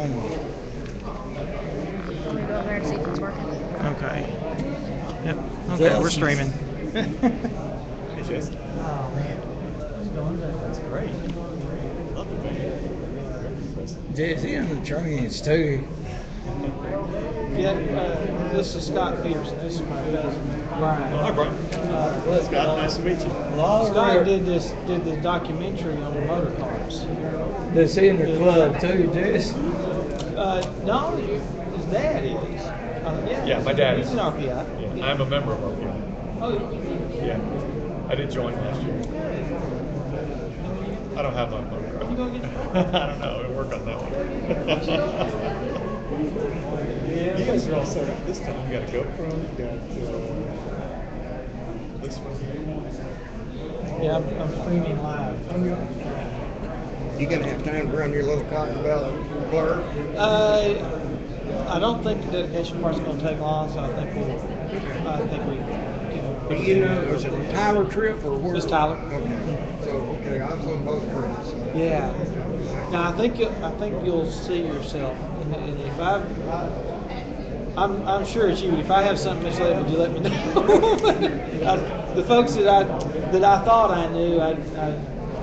Oklahoma. Let go over and see if it's working. Okay. Yep. Okay, we're streaming. Oh man. That's great. Love it. Jesse on the trains too. Yeah, uh, this is Scott Peterson. This is my cousin. Right. Hi, Brian. Uh, Scott, nice to meet you. Scott did this did the documentary on the motor cars. They see in the club too, Jess. Uh, no, his dad is. Uh, yeah, Yeah, my dad he's is. an RPI. Yeah, I'm a member of RPI. Oh, Yeah. I did join last year. I don't have my motor car. You gonna get- I don't know. We'll work on that one. you guys are all set up this time. You got a GoPro. You got uh, this one. yeah, I'm, I'm streaming live. You gonna have time to run your little cotton belt blur? Uh, I don't think the dedication part's going to take long, so I think we'll. I think we. can Do you know, was it a Tyler trip or where? Just Tyler. Okay. So, okay, I was on both trips. so- Yeah. Now I think you, I think you'll see yourself, and, and if I, I, I'm I'm sure it's you. If I have something misled, would you let me know? I, the folks that I that I thought I knew, I, I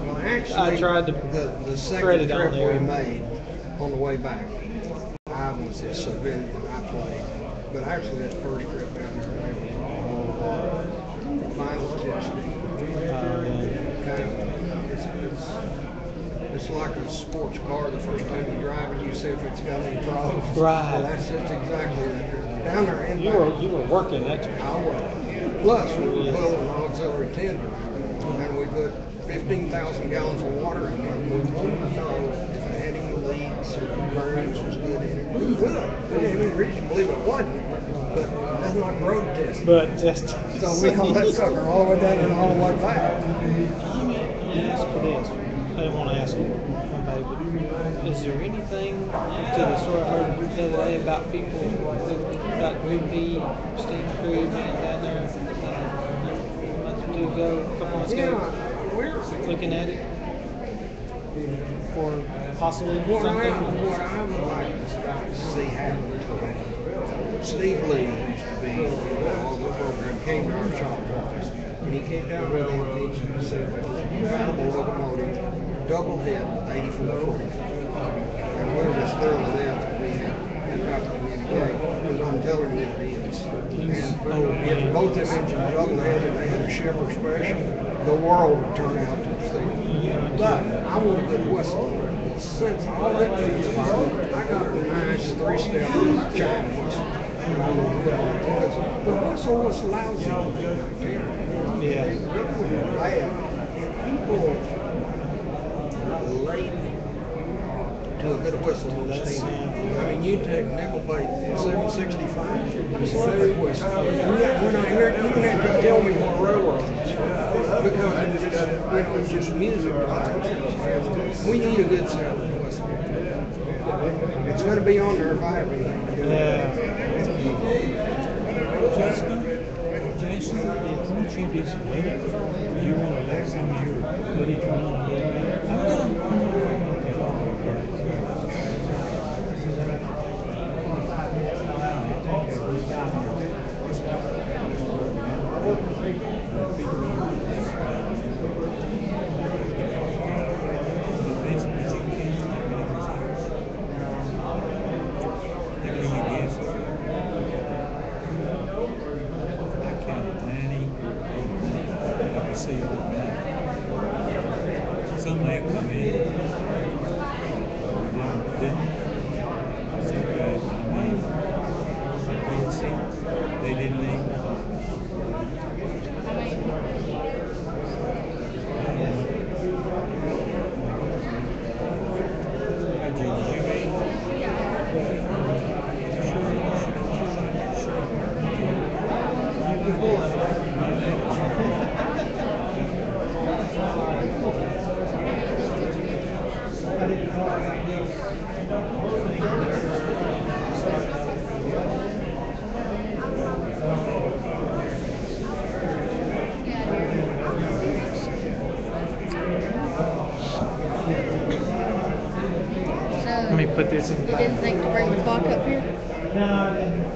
Well, actually, I tried to the, the second trip there. we made on the way back, I was a civilian, I played. But actually, that first trip down there, they were final testing. Kind of, it's like a sports car. The first time you drive it, you see if it's got any problems. Right. Well, that's just exactly that. Down there in you were you were working that. I was. Plus, we were building an auxiliary tender, and we put 15,000 gallons of water in it. We wanted to know if it had any leaks or burns was good in it. It was good. We didn't even reach to believe it wasn't, but that's not road testing. But just So we hauled that sucker all the way down and all the way back. for this. I want to ask you, is there anything to the story I heard the other day about people who got groupie, Steve Crew being down there uh, a month or two ago, a couple months ago, looking at it for possibly what I, something? what I would like to see happen, Steve Lee used to be on the program, came to our shop. And he came down intention to say, compatible locomotive, double head, 8440. And we were to death that we had to communicate, because I'm telling you, it is. And if both them engines double headed, they had a Chevrolet special, the world would turn out to Steve. But I want good whistle. Since all that transpired, I got a nice three-step. And I to on because the whistle was lousy. Yeah. It was bad. And people relate to a good whistle on steam. I mean, you take nickel plate 765, it's a good. We're not, to tell me railroad. Because it's just, music. We need a good whistle. It's gonna be on there if I. Yeah. Jason, Jason, you just wait? You want to let some of your footage run? I counted ninety. I can see all of that. Some may have come in. Some didn't. Some guys, I mean, I didn't see, they didn't leave. Put this in the You back. didn't think to bring the clock up here? No, I didn't.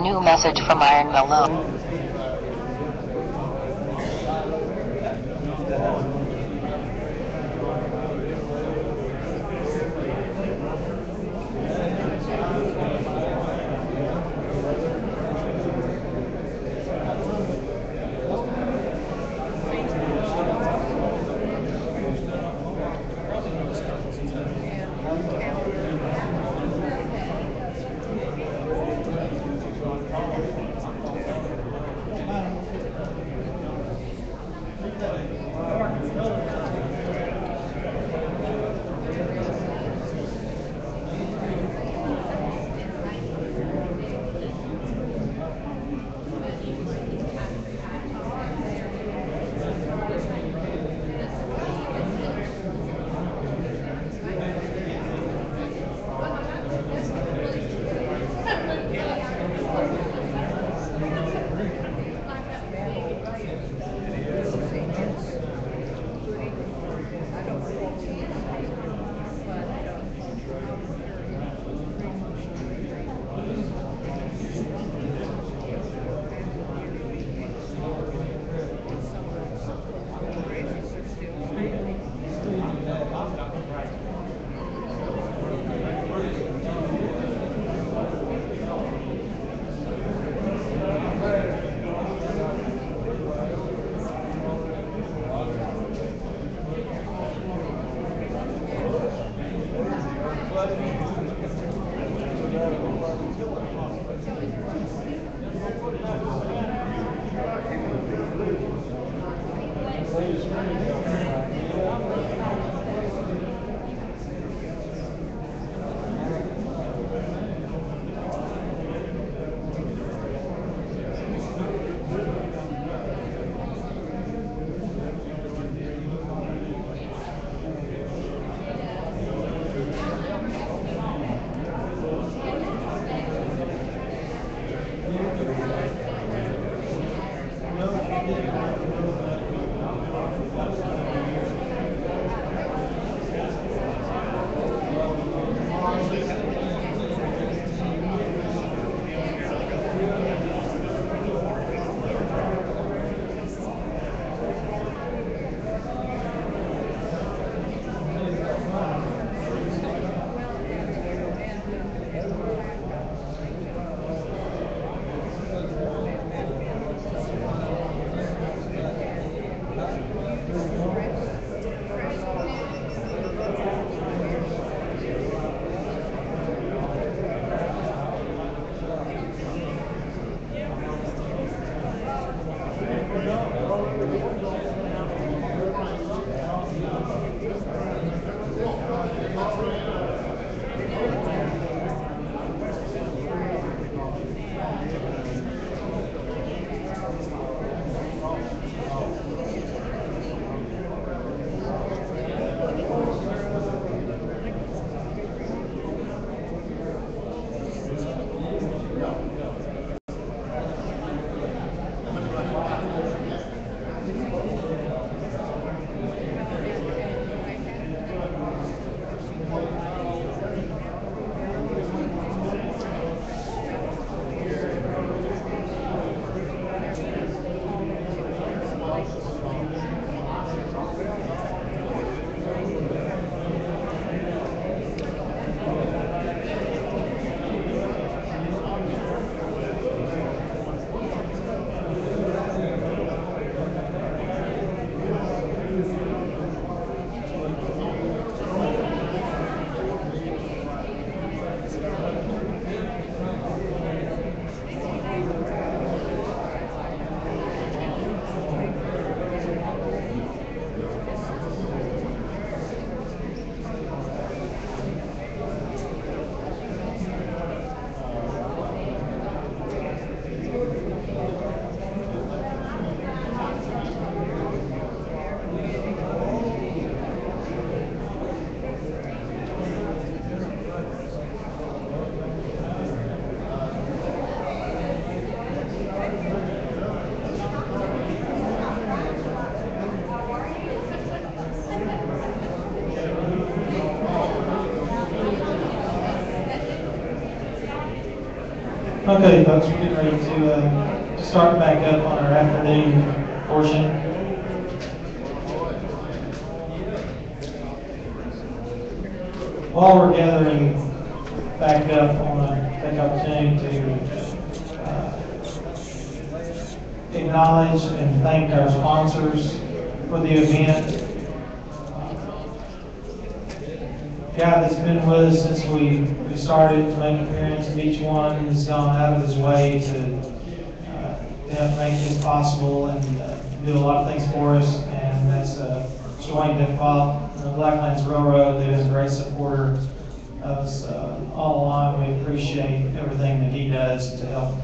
New message from Iron Malone. Amen. Okay, folks, we're getting ready to, uh, to start back up on our afternoon portion. While we're gathering back up, I want to take opportunity to, uh, acknowledge and thank our sponsors for the event. guy that's been with us since we, we started to make appearances, each one has gone out of his way to, uh, to help make this possible and, uh, do a lot of things for us, and that's, Defebaugh, the Blacklands Railroad, who is a great supporter of us, uh, all along. We appreciate everything that he does to help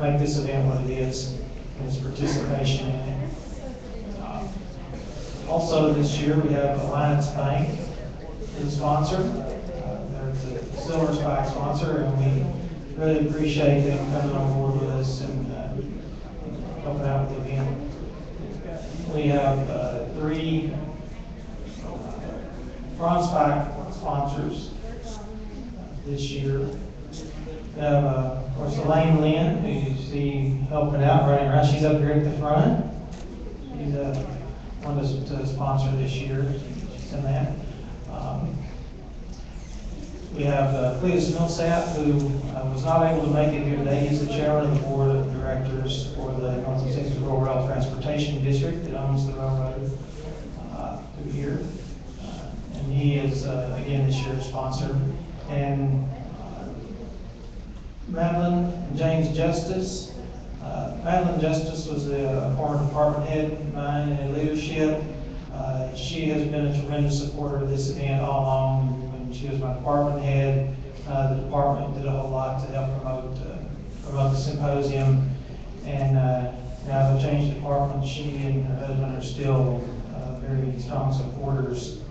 make this event what it is, his participation in it. Uh, Also, this year, we have Alliance Bank is sponsor. Uh, They're the Silver Spike sponsor, and we really appreciate them coming on board with us and uh, helping out with the event. We have uh, three Bronze Spike sponsors uh, this year. We have, uh, of course, Elaine Lynn, who you see helping out, running around. She's up here at the front. She's uh, wanted us to sponsor this year. She's in that. Um, We have uh, Cletus Millsap, who uh, was not able to make it here today. He's the chairman of the board of directors for the North Texas Rural Rail Transportation District that owns the railroad uh, through here. Uh, he is, uh, again, this year's sponsor. And uh, Madeline James Justice. Uh, Madeline Justice was a former department head in leadership. Uh, She has been a tremendous supporter of this event all along. When she was my department head, uh, the department did a whole lot to help promote, uh, promote the symposium. And uh, now they've changed departments, she and her husband are still uh, very strong supporters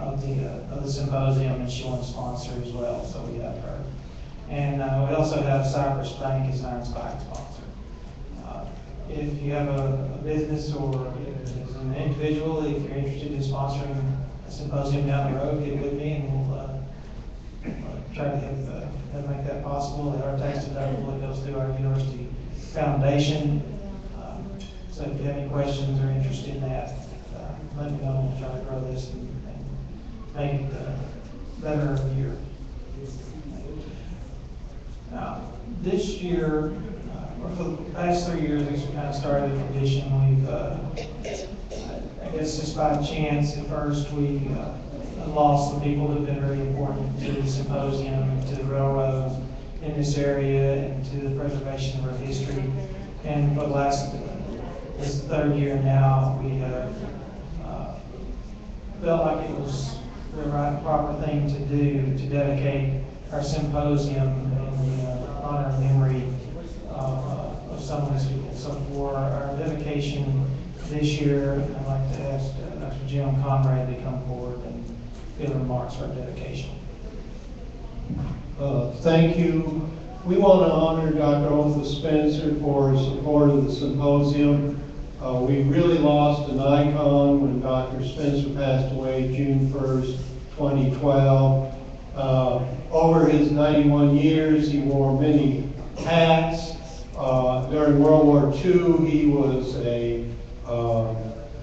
of the, uh, of the symposium, and she wants to sponsor as well, so we have her. And uh, we also have Cypress Bank as our spike sponsor. Uh, If you have a a business or as an individual, if you're interested in sponsoring a symposium down the road, get with me and we'll uh, uh, try to uh, make that possible. Our tax deductible goes through our university foundation. Um, So if you have any questions or interest in that, let me know. We'll try to grow this and make uh, better every year. Now, this year, uh, or for the past three years, we kind of started a tradition. We've, uh, I guess just by chance, at first, we uh, lost some people who've been very important to the symposium, and to the railroad in this area, and to the preservation of our history. And for the last, uh, this third year now, we have uh, felt like it was the right, proper thing to do to dedicate our symposium in uh, honor and memory of, uh, of some of these people. So for our dedication this year, I'd like to ask uh, Dr. Jim Conrad to come forward and give remarks for our dedication. Uh, Thank you. We want to honor Dr. Otha Spencer for his support of the symposium. Uh, We really lost an icon when Dr. Spencer passed away June 1st, 2012. Uh, Over his 91 years, he wore many hats. Uh, During World War II, he was a um,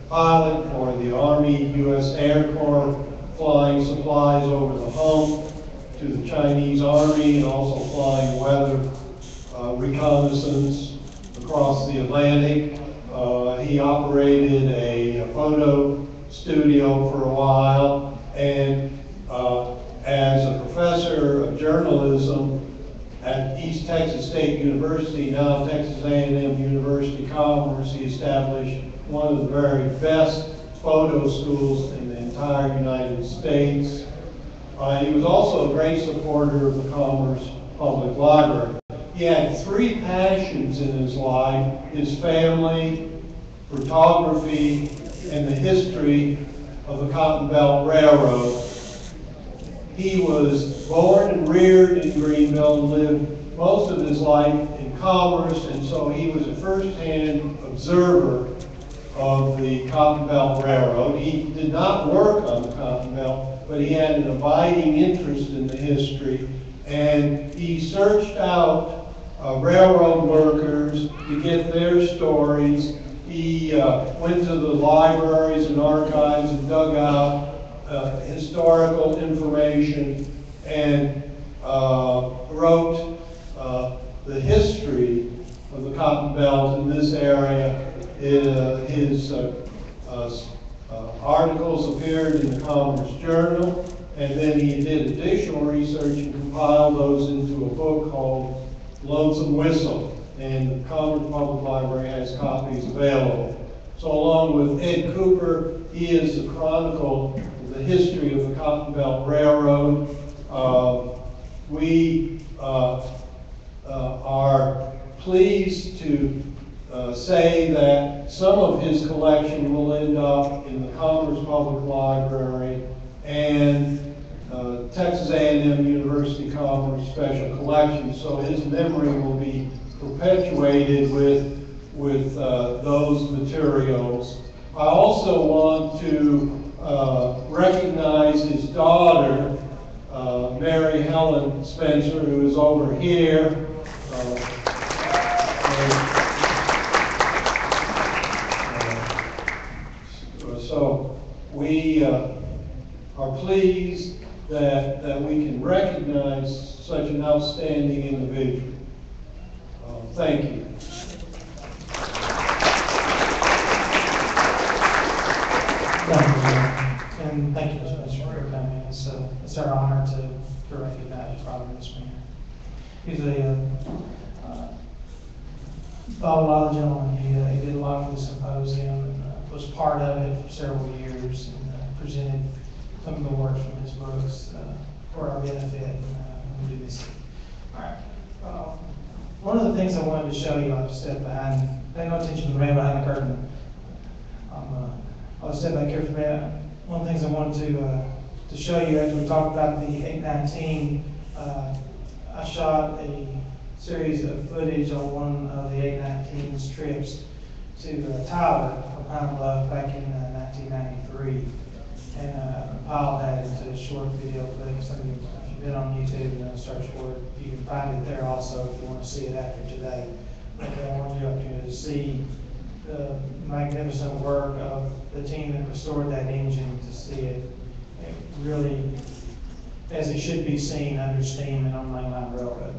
pilot for the Army U.S. Air Corps, flying supplies over the hump to the Chinese Army and also flying weather uh, reconnaissance across the Atlantic. Uh, He operated a a photo studio for a while, and uh, as a professor of journalism at East Texas State University, now Texas A&M University Commerce, he established one of the very best photo schools in the entire United States. Uh, he was also a great supporter of the Commerce Public Library. He had three passions in his life, his family, photography, and the history of the Cotton Belt Railroad. He was born and reared in Greenville and lived most of his life in commerce, and so he was a first-hand observer of the Cotton Belt Railroad. He did not work on the Cotton Belt, but he had an abiding interest in the history, and he searched out uh, railroad workers to get their stories. He uh, went to the libraries and archives and dug out uh, historical information and uh, wrote the history of the cotton belt in this area. His articles appeared in the Commerce Journal, and then he did additional research and compiled those into a book called Lonesome Whistle, and the Commerce Public Library has copies available. So along with Ed Cooper, he is the chronicle of the history of the Cotton Belt Railroad. Uh, We uh, uh, are pleased to uh, say that some of his collection will end up in the Commerce Public Library and uh, Texas A&M University Commerce Special Collections, so his memory will be perpetuated with, with uh, those materials. I also want to uh, recognize his daughter, uh, Mary Helen Spencer, who is over here. Uh, uh, So we are pleased that, that we can recognize such an outstanding individual. Uh, Thank you. Thank you, and thank you, Mr. Minister, for coming. It's, uh, it's our honor to, to recognize Robert Smith. He's a, uh, uh, thought a lot of gentlemen. He, uh, he did a lot for the symposium and uh, was part of it for several years and uh, presented some of the work from his books uh, for our benefit. uh, do this. All right. Uh, One of the things I wanted to show you, I'll step behind, pay no attention to the man behind the curtain. Uh, I'll step back here for a minute. One of the things I wanted to, uh, to show you as we talked about the eight nineteen, uh, I shot a series of footage on one of the 819's trips to uh, Tyler from Pine Bluff back in uh, nineteen ninety-three. And, uh, compiled that into a short video clip, some of you, if you've been on YouTube and done a search for it, you can find it there also if you want to see it after today. But I want you to see the magnificent work of the team that restored that engine to see it it really, as it should be seen, under steam and on mainline railroad.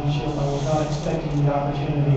For the dirty. I was not expecting the opportunity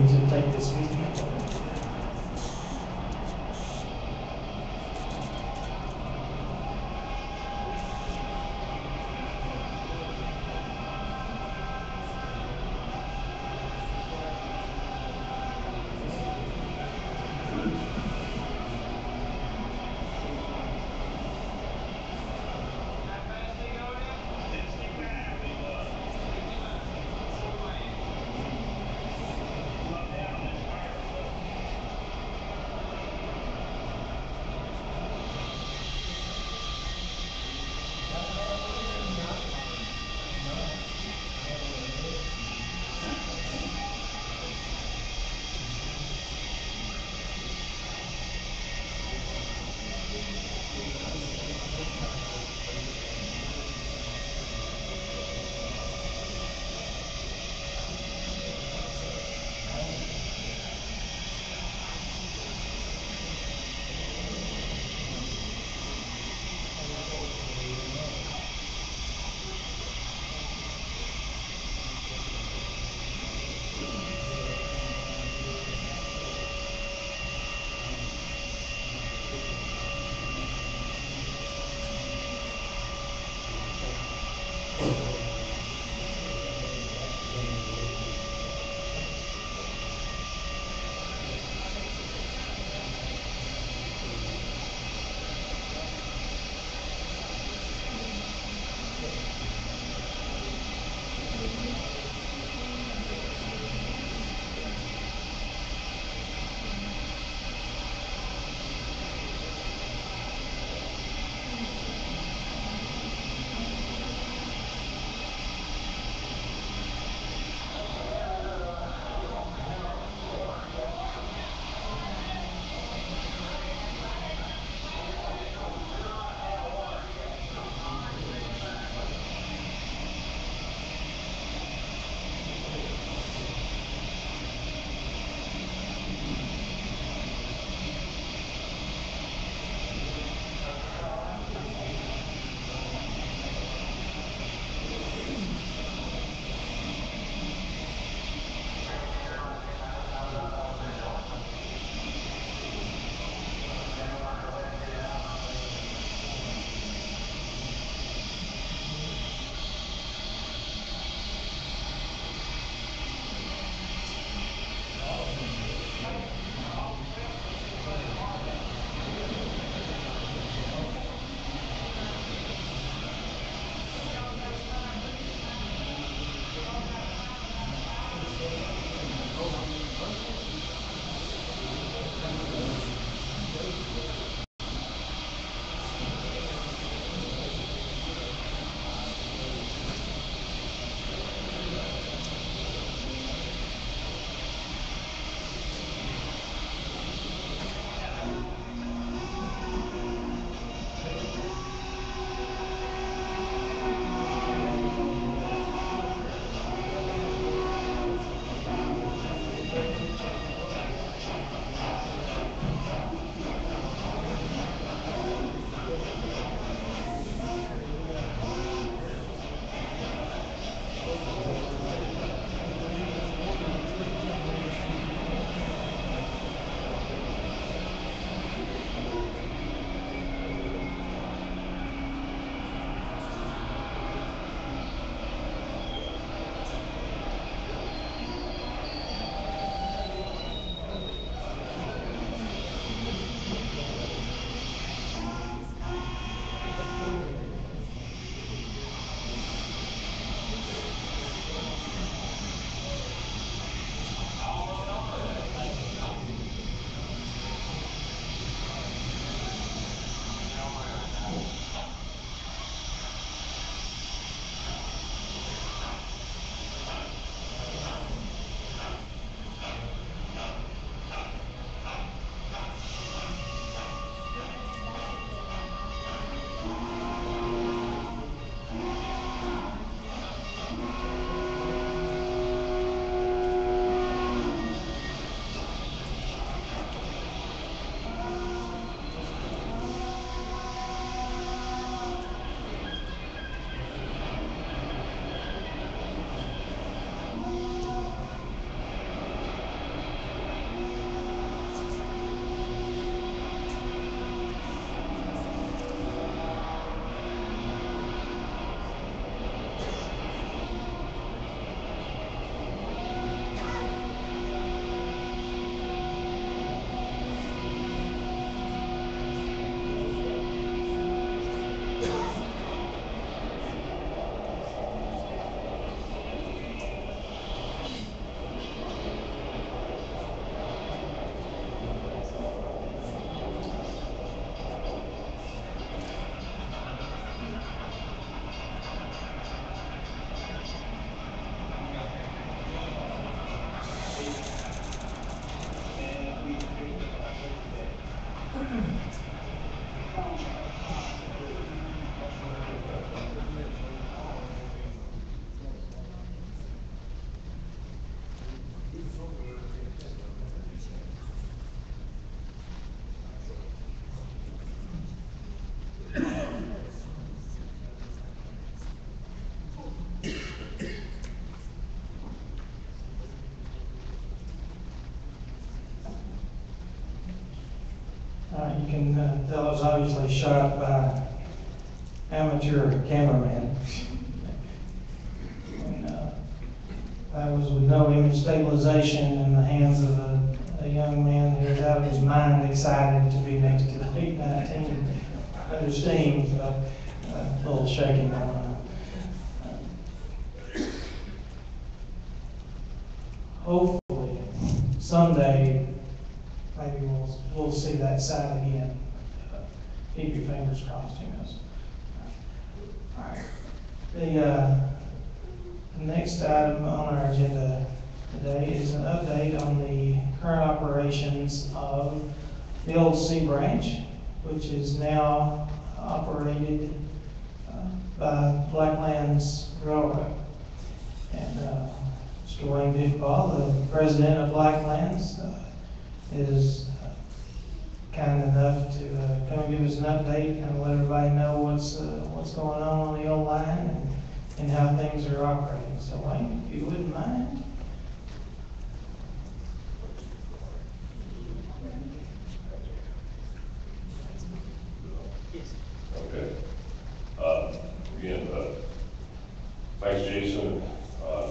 that was obviously shot by amateur cameraman. and, uh, that was with no image stabilization in the hands of a, a young man who was out of his mind excited to be next to the 81900 team. So, uh, a little shaking on. Hopefully, someday, maybe we'll, we'll see that side again keep your fingers crossed, you know. All right. The, uh, the next item on our agenda today is an update on the current operations of the old C branch, which is now operated uh, by Blacklands Railroad. And uh, Mr. Wayne Defebaugh, the president of Blacklands, uh, is kind enough to uh, come give us an update, kind of let everybody know what's uh, what's going on on the old line and, and how things are operating. So Wayne, if you wouldn't mind. Okay. Uh, again, uh, thanks, Jason. Uh,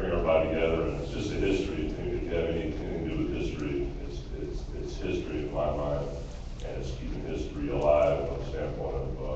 bring everybody together, and it's just a history. If you have anything to do with history, it's, it's, it's history in my mind, and it's keeping history alive from the standpoint of uh,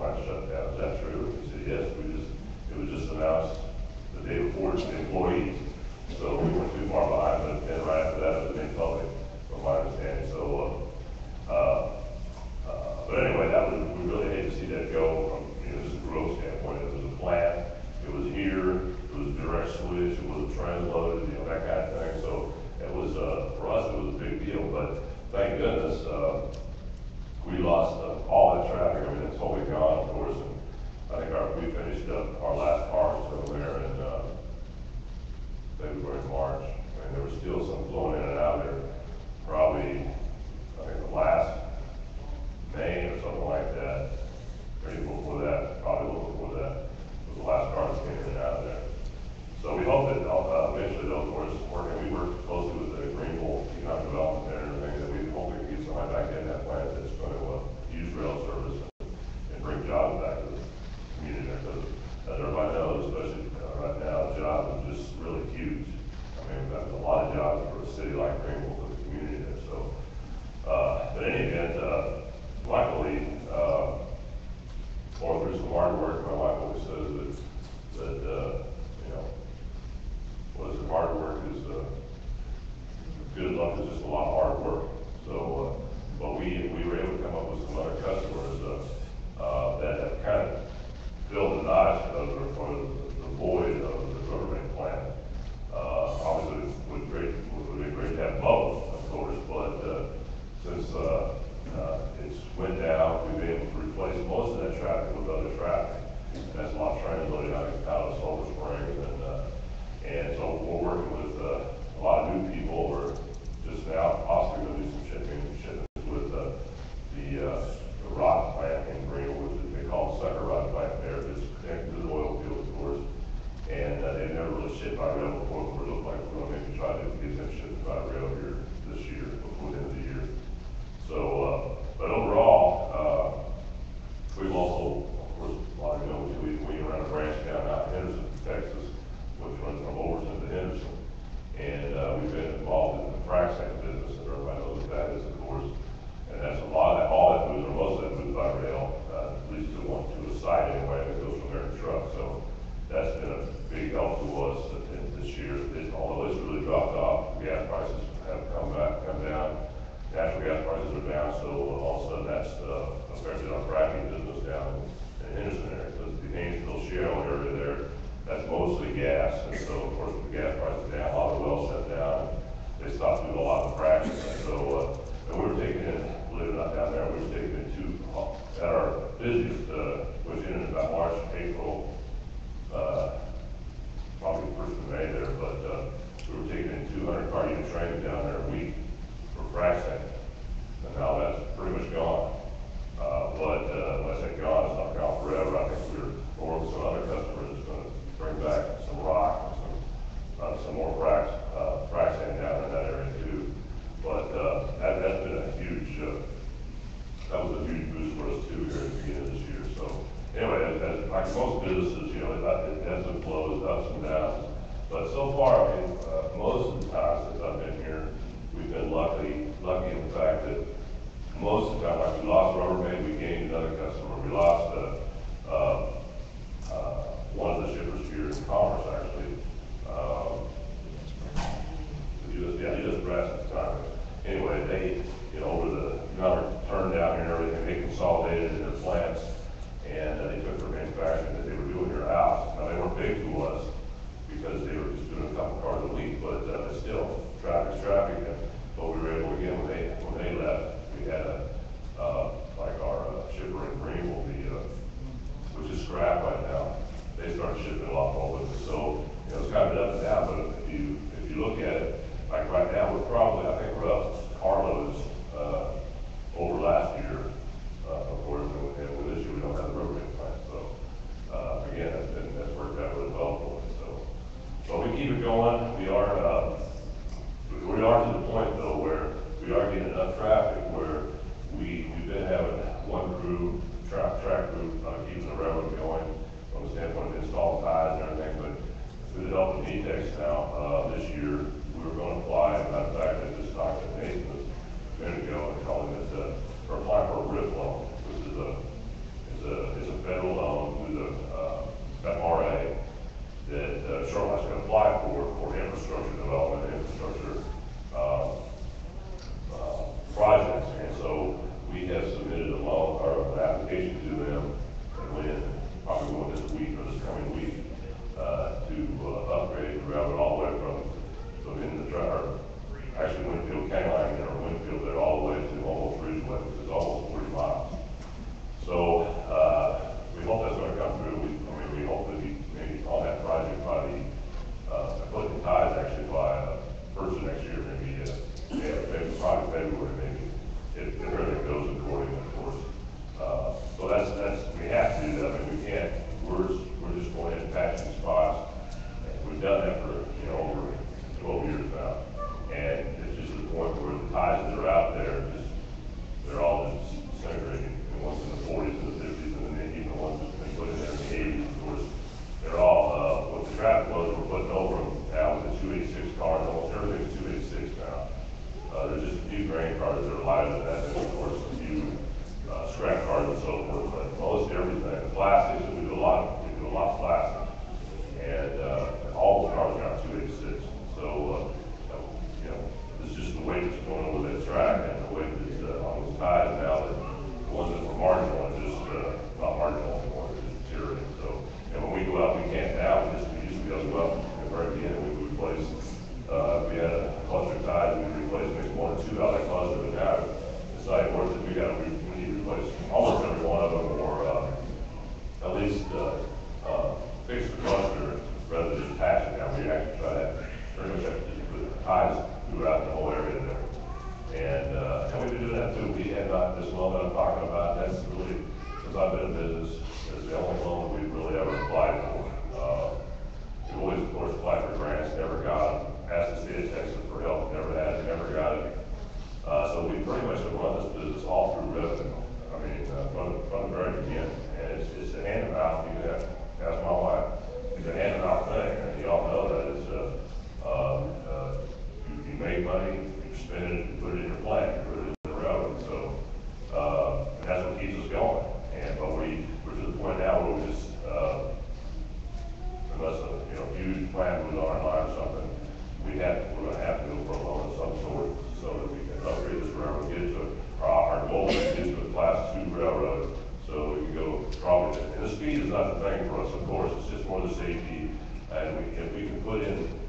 question. Is that true? Mostly And we, can put in,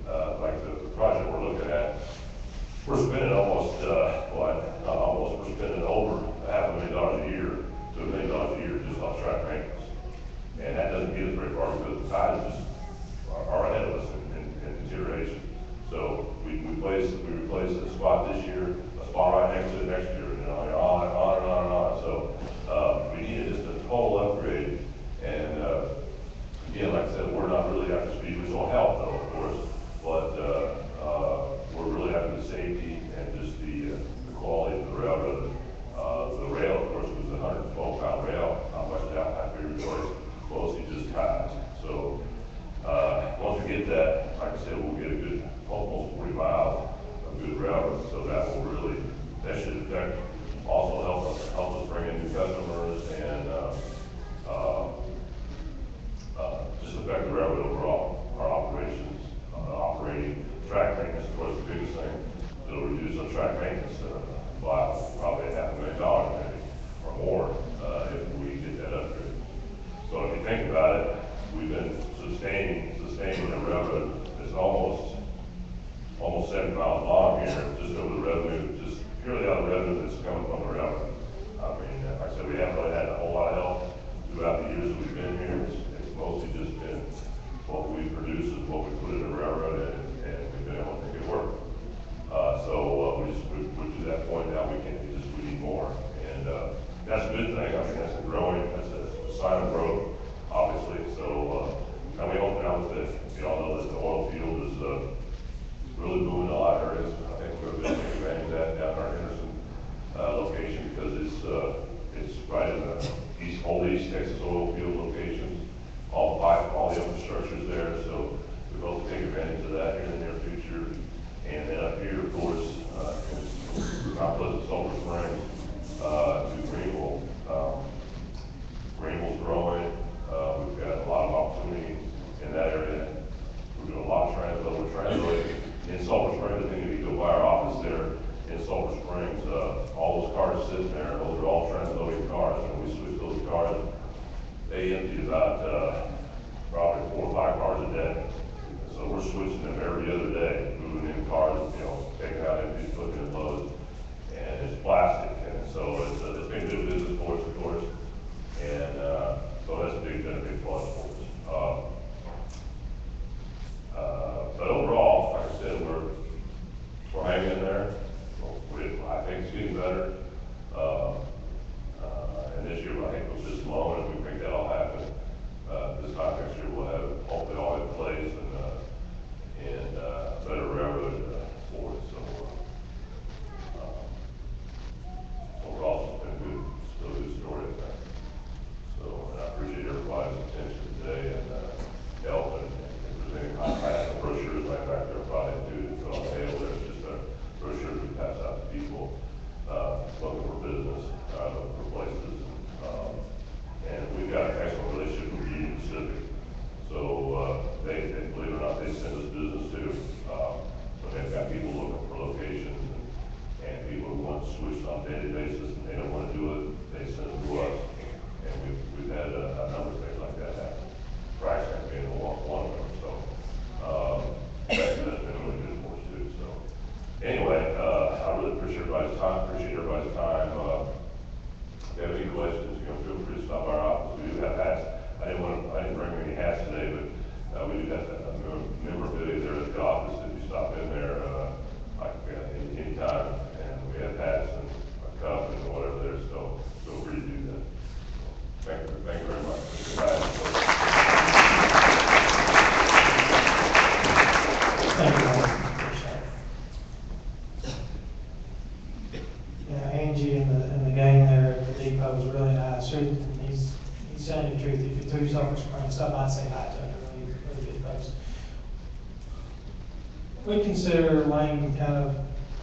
We consider Wayne kind of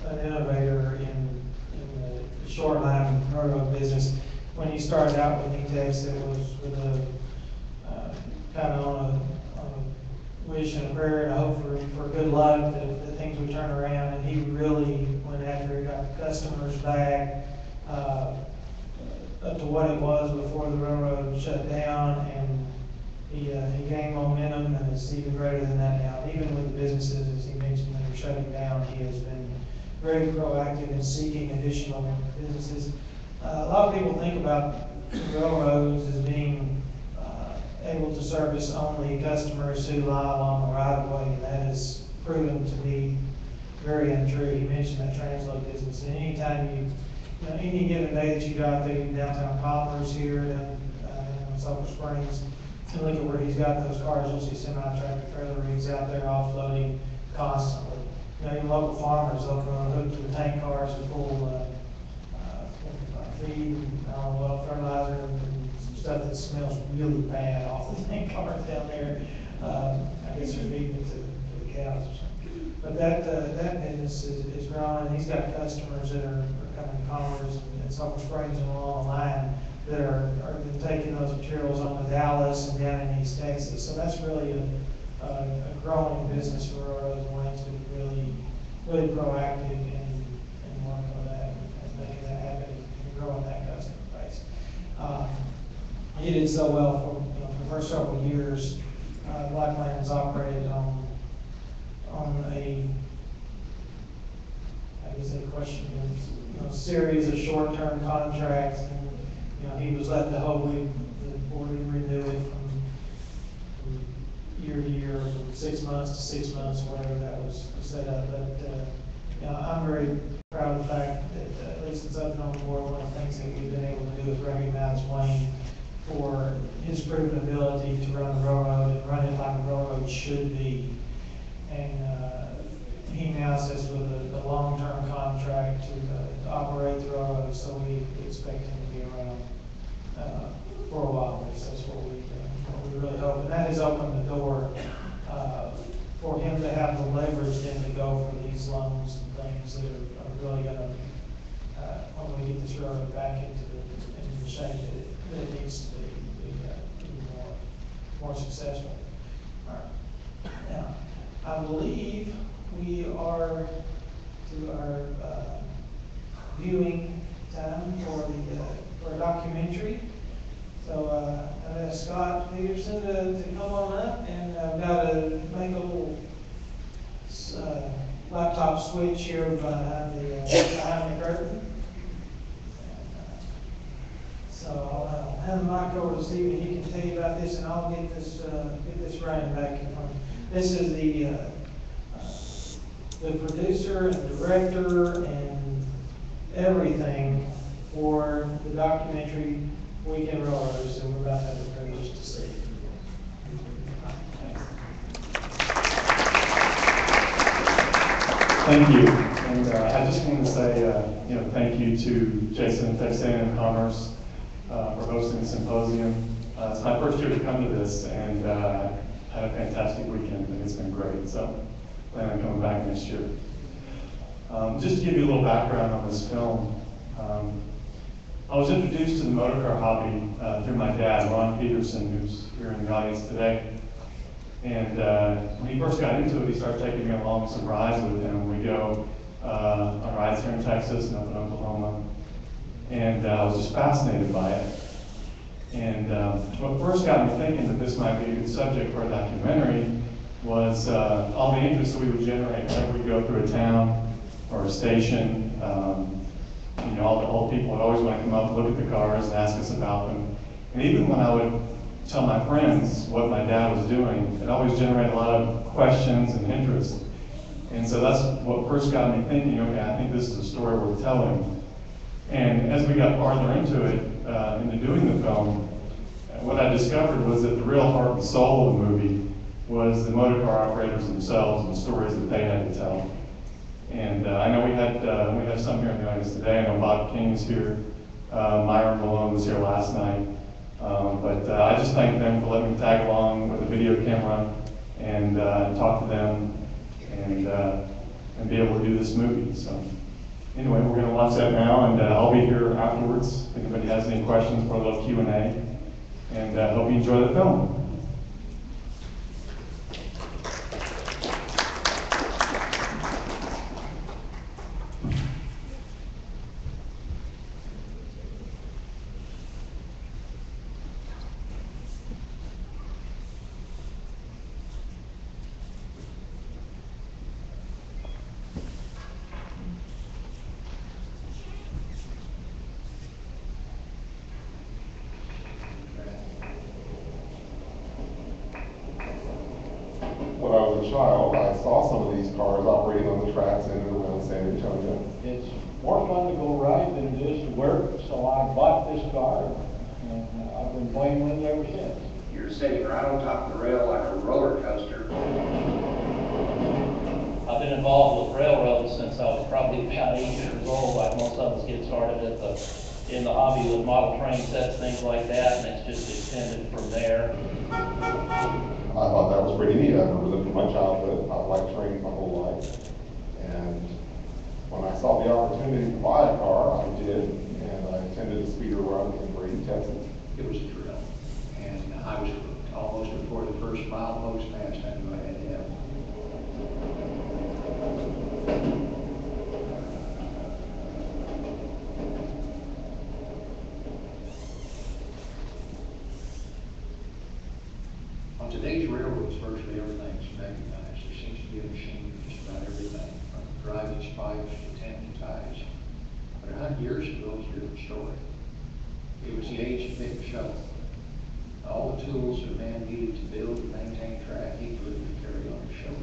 an innovator in, in the short line railroad business. When he started out with E-Tex, it was with a, uh, kind of on a, on a wish and a prayer and a hope for, for good luck, that, that things would turn around. And he really went after, it, got customers back, uh, up to what it was before the railroad shut down. And he, uh, he gained momentum and it's even greater than that now. Even with the businesses, as he mentioned, that are shutting down, he has been very proactive in seeking additional businesses. Uh, a lot of people think about railroads as being, uh, able to service only customers who lie along the right of way, and that is proven to be very untrue. You mentioned that transload business, and anytime you, you know, any given day that you drive through downtown Commerce here, down, uh, in Sulphur Springs, and look at where he's got those cars, you'll see semi-tractor trailer rigs out there offloading constantly. You know, even local farmers, they'll come hook to the tank cars and pull, uh, uh, feed, and, uh, well, fertilizer and stuff that smells really bad off the tank cars down there. Um, I guess they're feeding it to, to the cows or something. But that, uh, that business is, is growing, he's got customers that are, are coming to Commerce and Sulphur Springs and along the line that are, are been taking those materials on to Dallas and down in East Texas. So that's really a, a, a growing business for Rose Wayne's been really, really proactive in, in working on that and making that happen and growing that customer base. Um, he did so well for, you know, the first several years. Uh, Blacklands operated on, on a, I guess a question, you know, series of short-term contracts. And, you know, he was let the we, the board it from year to year, from six months to six months, whatever that was set up. But, uh, you know, I'm very proud of the fact that, uh, at least since I've been on the board, one of the things that we've been able to do is recognize Wayne for his proven ability to run the railroad and run it like a railroad should be. And, uh, he now sits with a, a long-term contract to, uh, to operate the railroad, so we expect him to be around, uh, for a while. At least That's what we, uh, what we really hope. And that has opened the door, uh, for him to have the leverage then to go for these loans and things that are, are really gonna, uh, when we get this railroad back into the, into the shape that it, that it needs to be, be, be more, more successful. Now, I believe we are to our, uh, viewing time for the, uh, for a documentary. So, uh, I've asked Scott Peterson to, to come on up, and I've got to make a little, uh, laptop switch here behind the, uh, behind the curtain. So I'll uh, hand the mic over to Steve, and he can tell you about this, and I'll get this, uh, get this running back in front. This is the, uh, the producer and director and everything for the documentary Weekend Railroaders, and we're about to have the privilege to see. It. Thank you. And uh, I just want to say, uh, you know, thank you to Jason Texas A&M Commerce uh, for hosting the symposium. Uh, It's my first year to come to this, and uh, had a fantastic weekend, and it's been great. So plan on coming back next year. Um, Just to give you a little background on this film, um, I was introduced to the motorcar hobby uh, through my dad, Ron Peterson, who's here in the audience today. And uh, when he first got into it, he started taking me along some rides with him. We go uh, on rides here in Texas and up in Oklahoma. And uh, I was just fascinated by it. And um, what first got me thinking that this might be a good subject for a documentary was uh, all the interest we would generate whenever we go through a town or a station. Um, you know, all the old people would always want to come up, look at the cars, and ask us about them. And even when I would tell my friends what my dad was doing, it always generated a lot of questions and interest. And so that's what first got me thinking, okay, I think this is a story worth telling. And as we got farther into it, uh, into doing the film, uh, what I discovered was that the real heart and soul of the movie was the motor car operators themselves and the stories that they had to tell. And uh, I know we had uh, we have some here in the audience today. I know Bob King is here. Uh, Myron Malone was here last night. Um, but uh, I just thank them for letting me tag along with a video camera and uh, talk to them and uh, and be able to do this movie. So anyway, we're going to watch that now, and I'll be here afterwards if anybody has any questions for a little Q and A. And hope you enjoy the film. When I was a child, I saw some of these cars operating on the tracks in and around San Antonio. It's more fun to go ride than it is to work, so I bought this car, and uh, I've been playing with it ever since. You're sitting right on top of the rail like a roller coaster. I've been involved with railroads since I was probably about eight years old, like most of us get started at the, in the hobby with model train sets, things like that, and it's just extended from there. I thought that was pretty neat. I remember them from my childhood. I've liked trains my whole life. And when I saw the opportunity to buy a car, I did. And I attended a speeder run in Brady, Texas. It was a thrill. And I was almost before the first mile post passed, I knew I had to. On today's railroads, virtually everything's mechanized. There seems to be a machine for just about everything, from driving spikes to. But a hundred years ago, it was a different story. It was the age of and shovel. All the tools that man needed to build and maintain track, he could carry on his shoulder.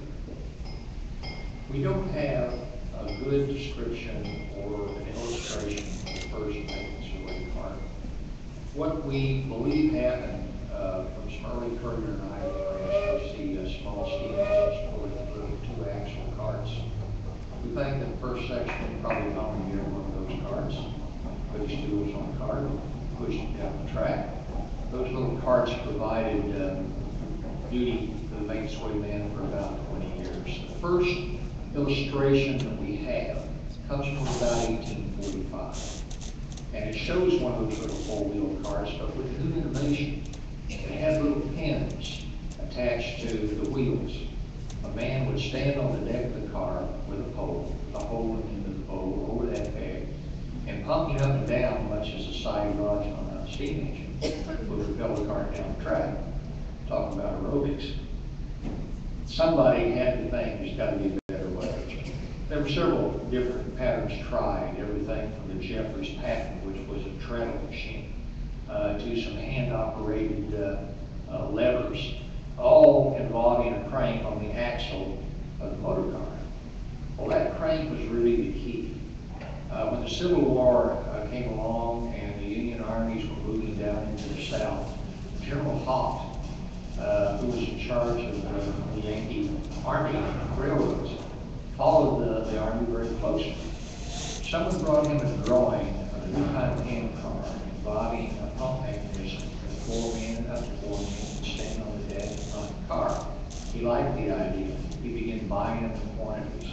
We don't have a good description or an illustration of the first maintenance of a car. What we believe happened, uh, from early Currier and Ives, we see uh, small steam pulling little two-axle carts. Think the first section probably commandeered one of those carts, put his tools on the cart, pushed it down the track. Those little carts provided, um, duty for the maintenance man for about twenty years. The first illustration that we have comes from about eighteen forty-five. And it shows one of those little four-wheel cars, but with innovation. It had little pins attached to the wheels. A man would stand on the deck of the car with a pole, a hole into the pole over that peg, and pumping up and down, much as a side garage on a steam engine, would propel the cart down the track. Talking about aerobics. Somebody had to think there's gotta be a better way. There were several different patterns tried, everything from the Jeffries patent, which was a treadle machine, uh, to some hand-operated, uh, uh, levers, all involving a crank on the axle of the motor car. Well, that crank was really the key. Uh, when the Civil War uh, came along and the Union armies were moving down into the South, General Haupt, uh, who was in charge of uh, the Yankee Army railroads, followed the, the army very closely. Someone brought him a drawing of a new kind of hand car involving a pump mechanism with four men, up to four men, can stand on the deck of the car. He liked the idea. He began buying them in quantities.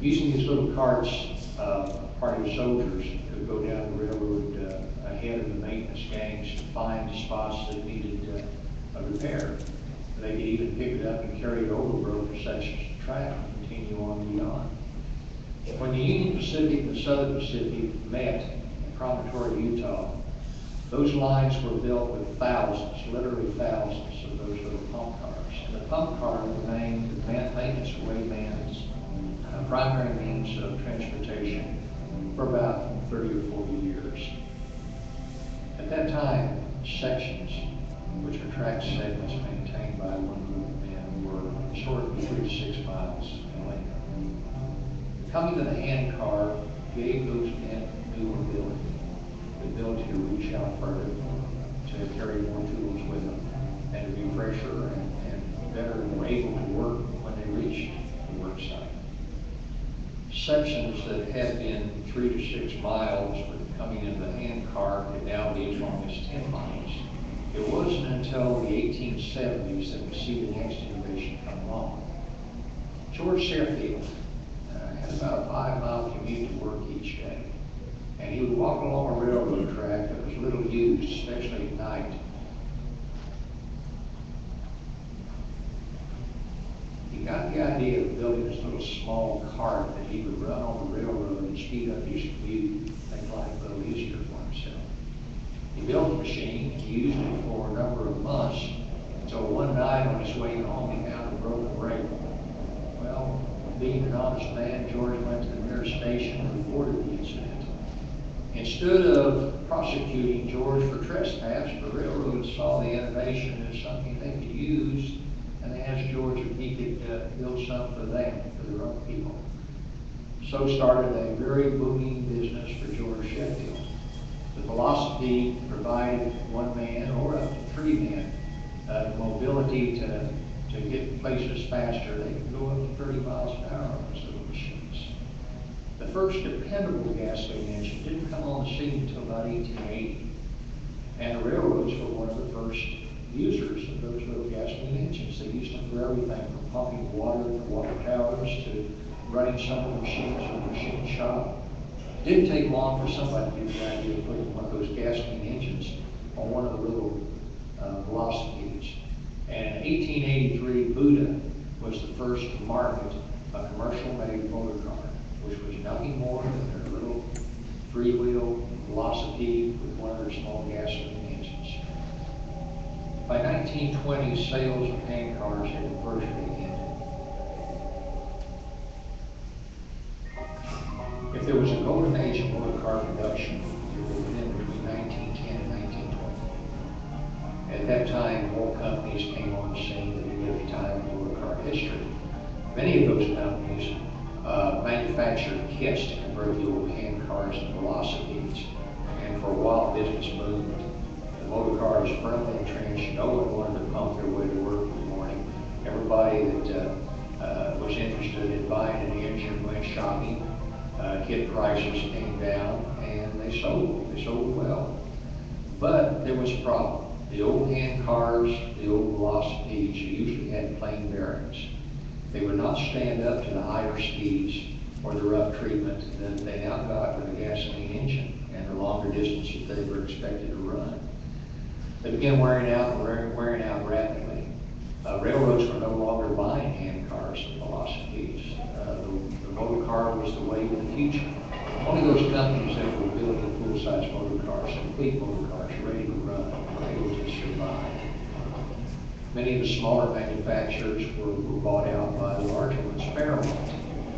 Using these little carts, uh, party of soldiers could go down the railroad uh, ahead of the maintenance gangs to find the spots that needed uh, a repair. They could even pick it up and carry it over broken sections of track and continue on beyond. When the Union Pacific and the Southern Pacific met in Promontory, Utah. Those lines were built with thousands, literally thousands of those little pump cars. The pump car remained the maintenance wayman's uh, primary means of transportation for about 30 or 40 years. At that time, sections, which are track segments maintained by one group of men, were historically three to six miles in length. Coming to the hand car gave those men new mobility, the ability to reach out further, to carry more tools with them, and to be fresher and, and better and more able to work when they reached the work site. Sections that had been three to six miles with coming in the hand car could now be as long as ten miles. It wasn't until the eighteen seventies that we see the next innovation come along. George Sheffield uh, had about a five mile commute to work each day. And he would walk along a railroad track that was little used, especially at night. Got the idea of building this little small cart that he would run on the railroad and speed up his commute, make life a little easier for himself. He built the machine, and he used it for a number of months, until one night on his way home, he found a broken rail. Well, being an honest man, George went to the nearest station and reported the incident. Instead of prosecuting George for trespass, the railroad saw the innovation as something they could use, asked George if he could uh, build some for them, for their own people. So started a very booming business for George Sheffield. The Velocipede provided one man or up to three men uh, mobility to, to get places faster. They could go up to 30 miles an hour on those little machines. The first dependable gasoline engine didn't come on the scene until about 1880. And the railroads were one of the first users of those little gasoline engines. They used them for everything from pumping water the water towers to running some of the machines in the machine shop. It Didn't take long for somebody to get the idea of putting one of those gasoline engines on one of the little uh, velocipedes. And 1883, Buda was the first to market a commercial-made motor car, which was nothing more than their little three-wheel velocipede with one of their small gasoline engines. By 1920, sales of hand cars had virtually ended. If there was a golden age of motor car production, it would have been between 1910 and 1920. At that time, more companies came on the scene than any other time in motor car history. Many of those companies uh, manufactured kits to convert the old hand cars into velocipedes. And for a while, business moved. Motor cars firmly entrenched. No one wanted to pump their way to work in the morning. Everybody that uh, uh, was interested in buying an engine went shopping. Uh, kit prices came down and they sold. They sold well. But there was a problem. The old hand cars, the old velocipedes, usually had plain bearings. They would not stand up to the higher speeds or the rough treatment that they now got with a gasoline engine and the longer distance that they were expected to run. They began wearing out and wearing, wearing out rapidly. Uh, railroads were no longer buying hand cars and velocipedes. Uh, the, the motor car was the way of the future. Only those companies that were building full-size motor cars, complete motor cars, ready to run, were able to survive. Many of the smaller manufacturers were, were bought out by the larger ones. Fairmont,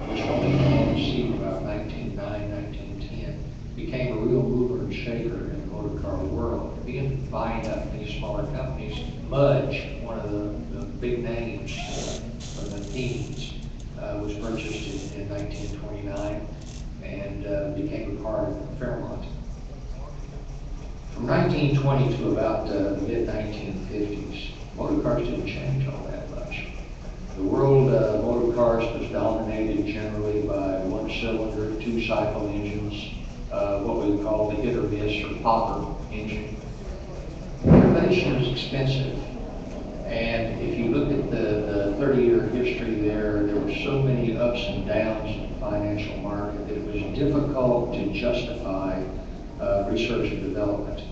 which only came the scene about 1909, 1910, became a real mover and shaker in motor car world. Began buying up these smaller companies. Mudge, one of the, the big names uh, from the teens, uh, was purchased in, in 1929 and uh, became a part of Fairmont. From 1920 to about uh, the mid-1950s, motor cars didn't change all that much. The world uh, motor cars was dominated generally by one-cylinder, two-cycle engines, uh, what we would call the hit or miss or popper engine. Innovation is expensive. And if you look at the, the 30-year history there, there were so many ups and downs in the financial market that it was difficult to justify uh, research and development.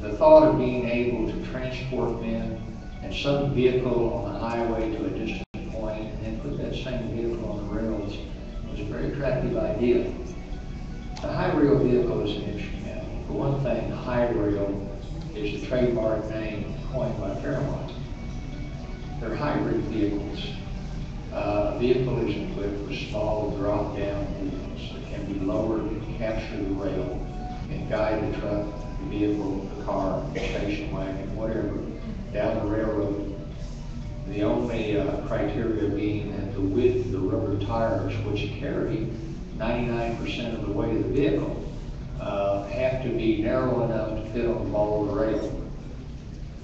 The thought of being able to transport men in some vehicle on the highway to a distant point and then put that same vehicle on the rails was a very attractive idea. Rail is the trademark name coined by Fairmont. They're hybrid vehicles. Uh, a vehicle is equipped with small drop-down wheels that can be lowered to capture the rail and guide the truck, the vehicle, the car, the station wagon, whatever, down the railroad. The only uh, criteria being that the width of the rubber tires, which carry ninety-nine percent of the weight of the vehicle, uh, have to be narrow enough to fit on the ball of the rail.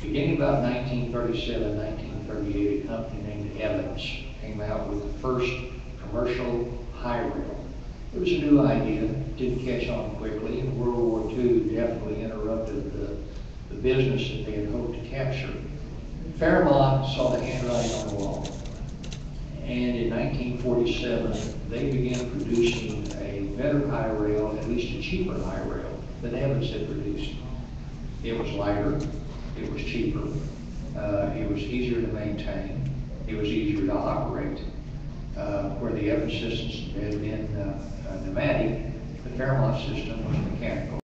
Beginning about 1937, 1938, a company named Evans came out with the first commercial high rail. It was a new idea, didn't catch on quickly, and World War II definitely interrupted the, the business that they had hoped to capture. Fairmont saw the handwriting on the wall. And in 1947, they began producing a better high rail, at least a cheaper high rail, than Evans had produced. It was lighter, it was cheaper, uh, it was easier to maintain, it was easier to operate. Uh, where the Evans systems had been uh, uh, pneumatic, the Fairmont system was mechanical.